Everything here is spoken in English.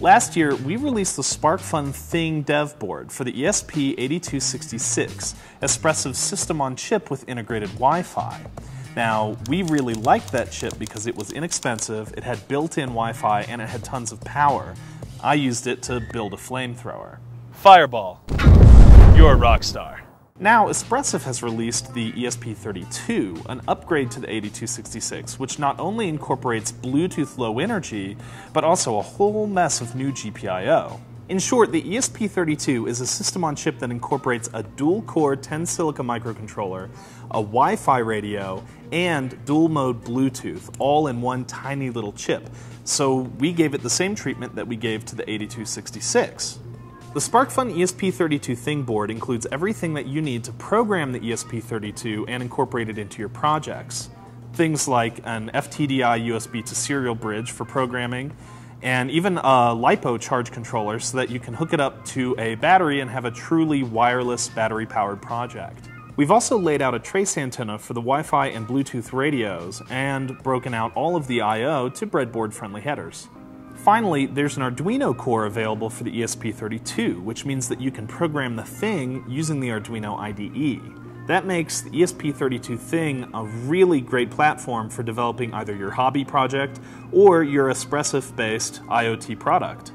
Last year, we released the SparkFun Thing dev board for the ESP8266, Espressif's system on chip with integrated Wi Fi. Now, we really liked that chip because it was inexpensive, it had built in Wi Fi, and it had tons of power. I used it to build a flamethrower. Fireball. You're a rock star. Now, Espressif has released the ESP32, an upgrade to the 8266, which not only incorporates Bluetooth Low Energy, but also a whole mess of new GPIO. In short, the ESP32 is a system on chip that incorporates a dual core Tensilica microcontroller, a Wi Fi radio, and dual mode Bluetooth, all in one tiny little chip. So we gave it the same treatment that we gave to the 8266. The SparkFun ESP32 Thing board includes everything that you need to program the ESP32 and incorporate it into your projects. Things like an FTDI USB to serial bridge for programming, and even a LiPo charge controller so that you can hook it up to a battery and have a truly wireless battery powered project. We've also laid out a trace antenna for the Wi Fi and Bluetooth radios and broken out all of the I.O. to breadboard friendly headers. Finally, there's an Arduino core available for the ESP32, which means that you can program the thing using the Arduino IDE. That makes the ESP32 Thing a really great platform for developing either your hobby project or your Espressif based IoT product.